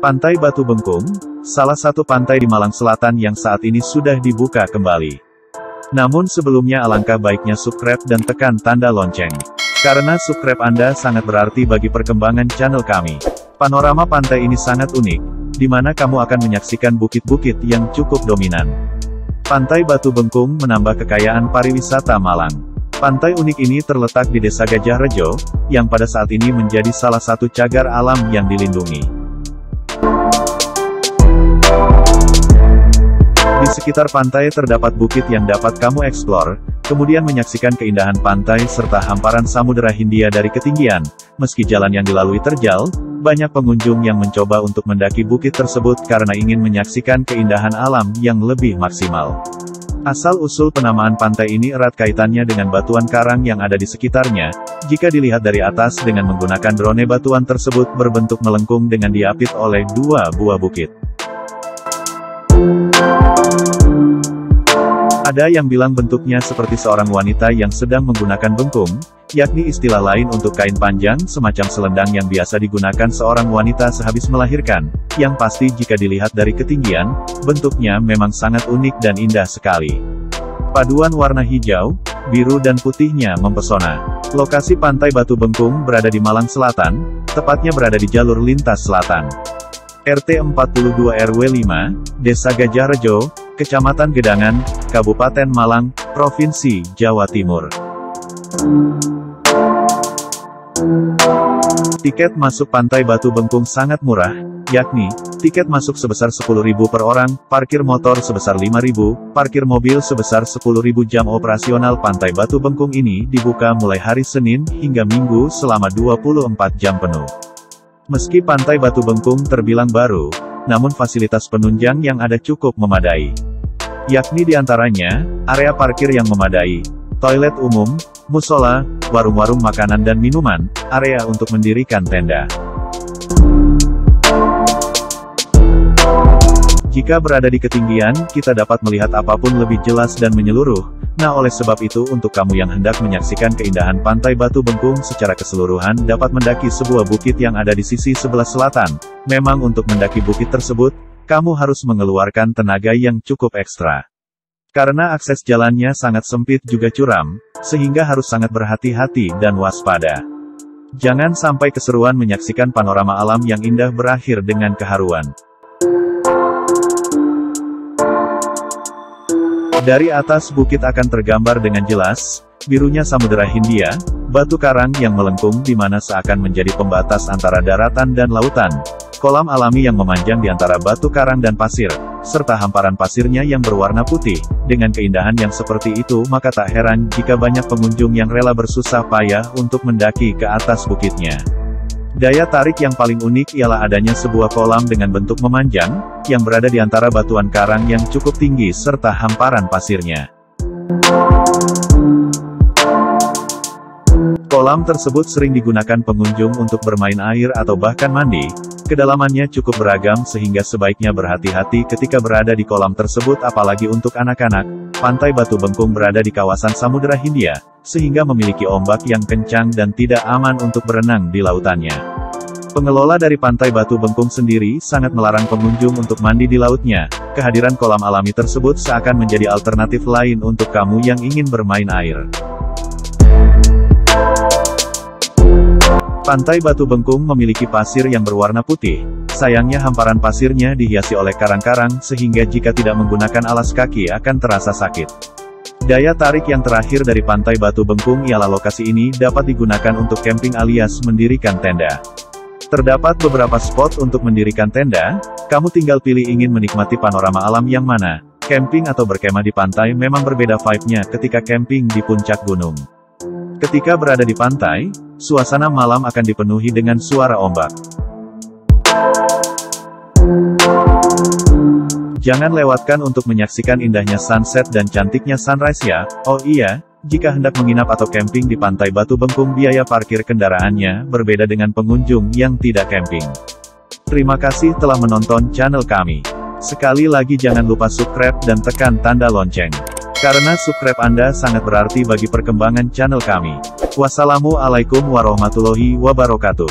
Pantai Batu Bengkung, salah satu pantai di Malang Selatan yang saat ini sudah dibuka kembali. Namun sebelumnya alangkah baiknya subscribe dan tekan tanda lonceng. Karena subscribe Anda sangat berarti bagi perkembangan channel kami. Panorama pantai ini sangat unik, di mana kamu akan menyaksikan bukit-bukit yang cukup dominan. Pantai Batu Bengkung menambah kekayaan pariwisata Malang. Pantai unik ini terletak di Desa Gajah Rejo, yang pada saat ini menjadi salah satu cagar alam yang dilindungi. Sekitar pantai terdapat bukit yang dapat kamu eksplor, kemudian menyaksikan keindahan pantai serta hamparan Samudera Hindia dari ketinggian. Meski jalan yang dilalui terjal, banyak pengunjung yang mencoba untuk mendaki bukit tersebut karena ingin menyaksikan keindahan alam yang lebih maksimal. Asal-usul penamaan pantai ini erat kaitannya dengan batuan karang yang ada di sekitarnya. Jika dilihat dari atas dengan menggunakan drone batuan tersebut berbentuk melengkung dengan diapit oleh dua buah bukit. Ada yang bilang bentuknya seperti seorang wanita yang sedang menggunakan bengkung, yakni istilah lain untuk kain panjang semacam selendang yang biasa digunakan seorang wanita sehabis melahirkan, yang pasti jika dilihat dari ketinggian, bentuknya memang sangat unik dan indah sekali. Paduan warna hijau, biru dan putihnya mempesona. Lokasi Pantai Batu Bengkung berada di Malang Selatan, tepatnya berada di jalur lintas selatan. RT 42 RW 5, Desa Gajah Rejo, Kecamatan Gedangan, Kabupaten Malang, Provinsi Jawa Timur. Tiket masuk Pantai Batu Bengkung sangat murah, yakni, tiket masuk sebesar 10.000 per orang, parkir motor sebesar 5.000, parkir mobil sebesar 10.000 jam operasional Pantai Batu Bengkung ini dibuka mulai hari Senin hingga Minggu selama 24 jam penuh. Meski Pantai Batu Bengkung terbilang baru, namun fasilitas penunjang yang ada cukup memadai yakni di antaranya, area parkir yang memadai, toilet umum, musola, warung-warung makanan dan minuman, area untuk mendirikan tenda. Jika berada di ketinggian, kita dapat melihat apa pun lebih jelas dan menyeluruh. Nah oleh sebab itu untuk kamu yang hendak menyaksikan keindahan pantai Batu Bengkung secara keseluruhan dapat mendaki sebuah bukit yang ada di sisi sebelah selatan. Memang untuk mendaki bukit tersebut, kamu harus mengeluarkan tenaga yang cukup ekstra. Karena akses jalannya sangat sempit juga curam, sehingga harus sangat berhati-hati dan waspada. Jangan sampai keseruan menyaksikan panorama alam yang indah berakhir dengan keharuan. Dari atas bukit akan tergambar dengan jelas, birunya Samudera Hindia, batu karang yang melengkung di mana seakan menjadi pembatas antara daratan dan lautan, kolam alami yang memanjang di antara batu karang dan pasir, serta hamparan pasirnya yang berwarna putih. Dengan keindahan yang seperti itu maka tak heran jika banyak pengunjung yang rela bersusah payah untuk mendaki ke atas bukitnya. Daya tarik yang paling unik ialah adanya sebuah kolam dengan bentuk memanjang, yang berada di antara batuan karang yang cukup tinggi serta hamparan pasirnya. Kolam tersebut sering digunakan pengunjung untuk bermain air atau bahkan mandi, Kedalamannya cukup beragam sehingga sebaiknya berhati-hati ketika berada di kolam tersebut apalagi untuk anak-anak. Pantai Batu Bengkung berada di kawasan Samudera Hindia, sehingga memiliki ombak yang kencang dan tidak aman untuk berenang di lautannya. Pengelola dari Pantai Batu Bengkung sendiri sangat melarang pengunjung untuk mandi di lautnya. Kehadiran kolam alami tersebut seakan menjadi alternatif lain untuk kamu yang ingin bermain air. Pantai Batu Bengkung memiliki pasir yang berwarna putih. Sayangnya hamparan pasirnya dihiasi oleh karang-karang sehingga jika tidak menggunakan alas kaki akan terasa sakit. Daya tarik yang terakhir dari Pantai Batu Bengkung ialah lokasi ini dapat digunakan untuk camping alias mendirikan tenda. Terdapat beberapa spot untuk mendirikan tenda, kamu tinggal pilih ingin menikmati panorama alam yang mana. Camping atau berkemah di pantai memang berbeda vibe-nya ketika camping di puncak gunung. Ketika berada di pantai, suasana malam akan dipenuhi dengan suara ombak. Jangan lewatkan untuk menyaksikan indahnya sunset dan cantiknya sunrise ya. Oh iya, jika hendak menginap atau camping di Pantai Batu Bengkung biaya parkir kendaraannya berbeda dengan pengunjung yang tidak camping. Terima kasih telah menonton channel kami. Sekali lagi jangan lupa subscribe dan tekan tanda lonceng. Karena subscribe Anda sangat berarti bagi perkembangan channel kami. Wassalamualaikum warahmatullahi wabarakatuh.